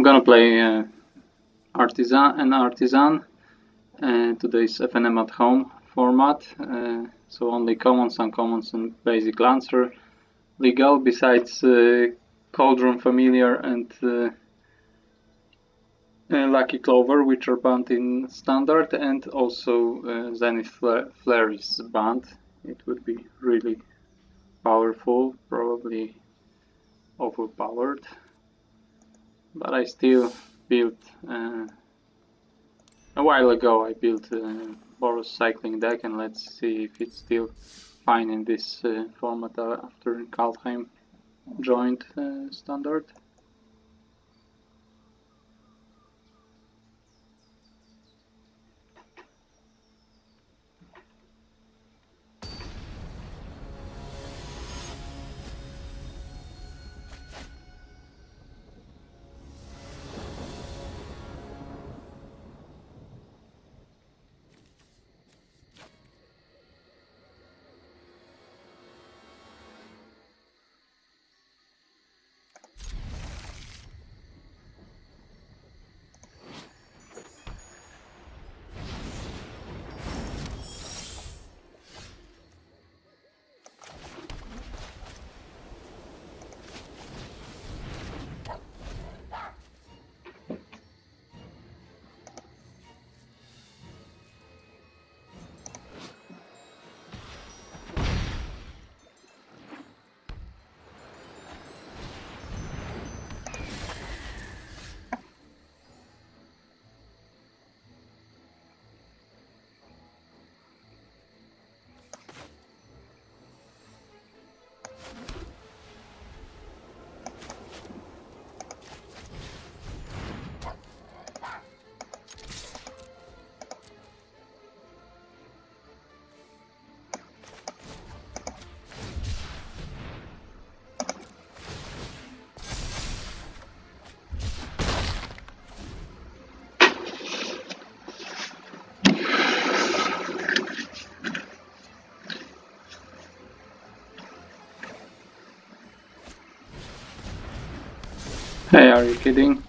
I'm gonna play uh, Artisan and Artisan. Uh, today's FNM at home format. Uh, so only commons, uncommons, and basic lancer legal. Besides uh, Cauldron Familiar and uh, uh, Lucky Clover, which are banned in standard, and also uh, Zenith Fla- Flare is banned. It would be really powerful, probably overpowered but I still built uh, a while ago I built a Boros cycling deck and let's see if it's still fine in this uh, format after Kaldheim joined uh, standard. Hey, are you kidding?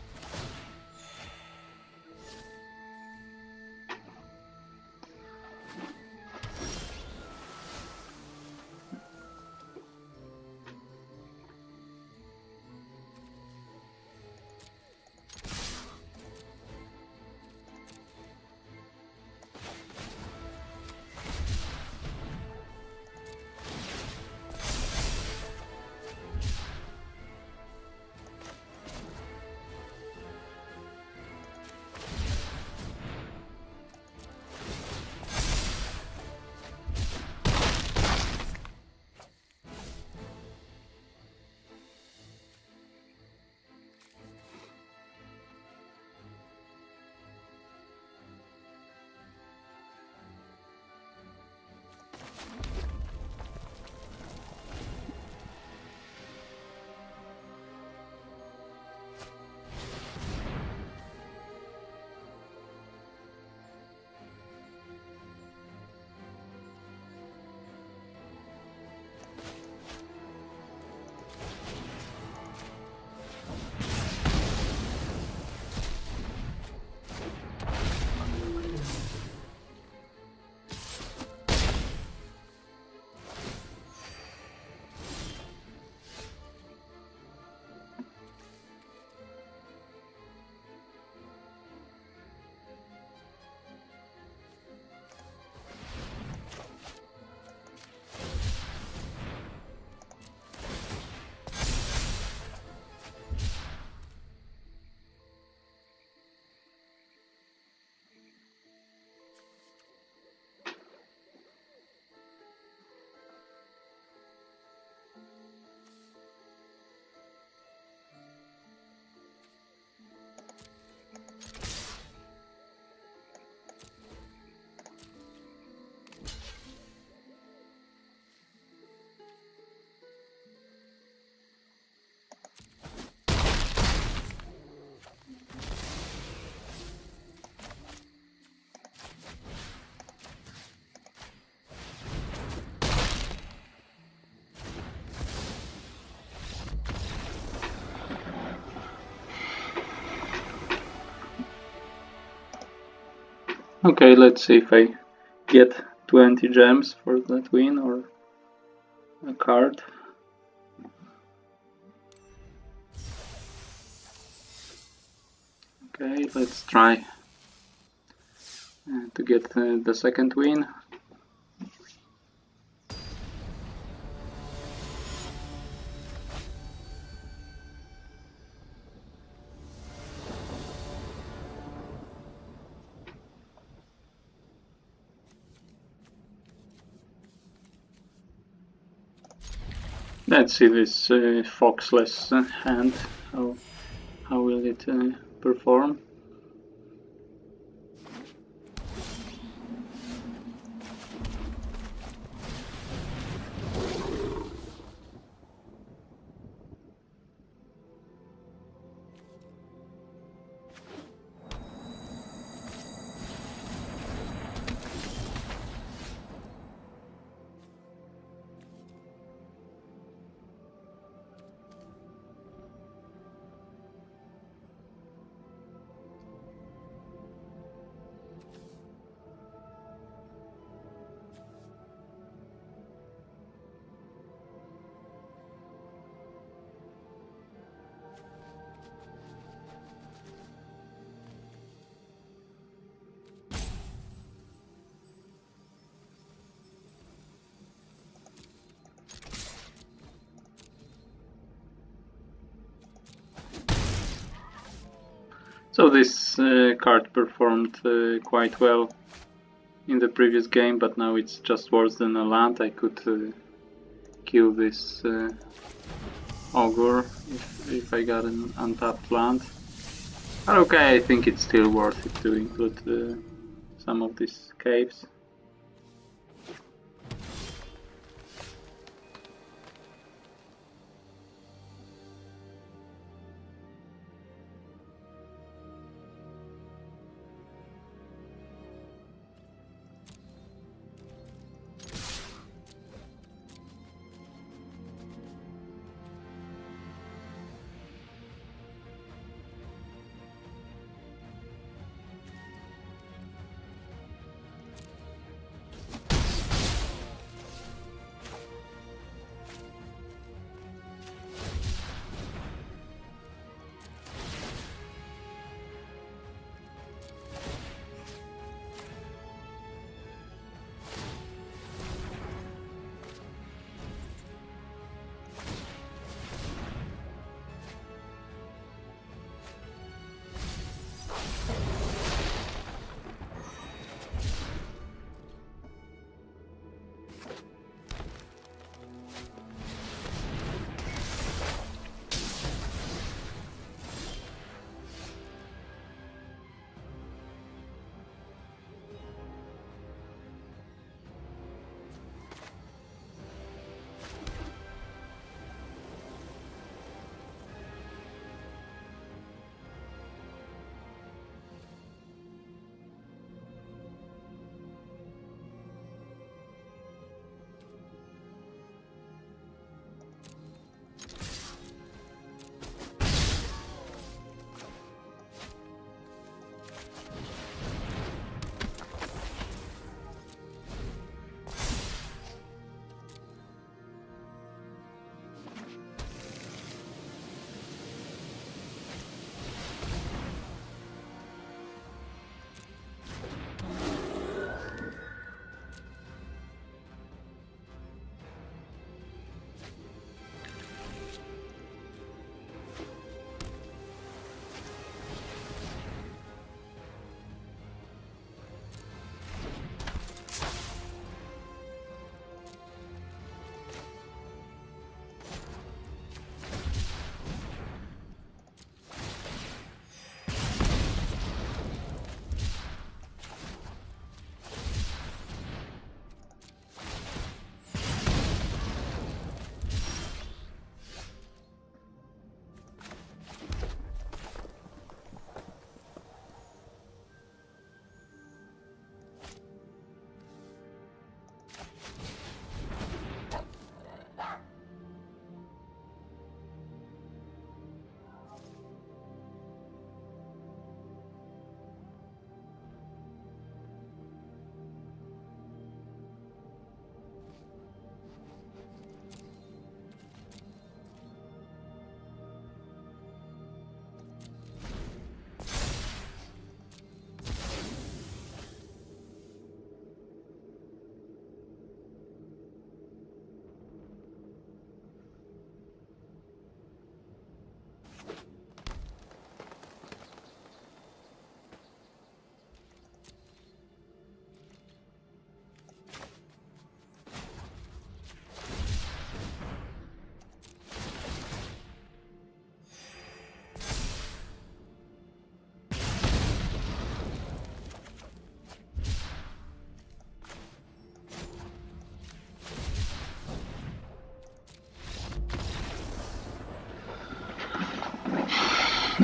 Okay, let's see if I get 20 gems for that win or a card. Okay, let's try uh, to get uh, the second win. Let's see this uh, foxless uh, hand. How how will it uh, perform? So this uh, card performed uh, quite well in the previous game, but now it's just worse than a land. I could uh, kill this uh, Ogre if, if I got an untapped land. But okay, I think it's still worth it to include uh, some of these caves.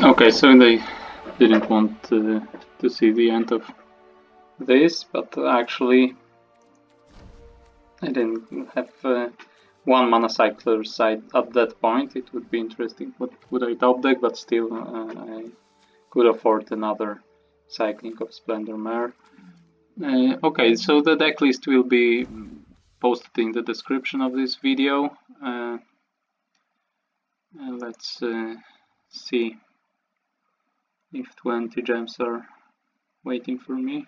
Okay, so they didn't want uh, to see the end of this, but actually I didn't have uh, one mana cycler side at that point. It would be interesting what would I top deck, but still uh, I could afford another cycling of Splendor Mare. Uh, okay, so the deck list will be posted in the description of this video. Uh, let's uh, see if 20 gems are waiting for me.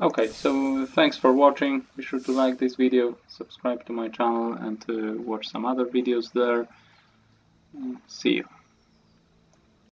Okay, so thanks for watching. Be sure to like this video, subscribe to my channel and watch some other videos there. See you.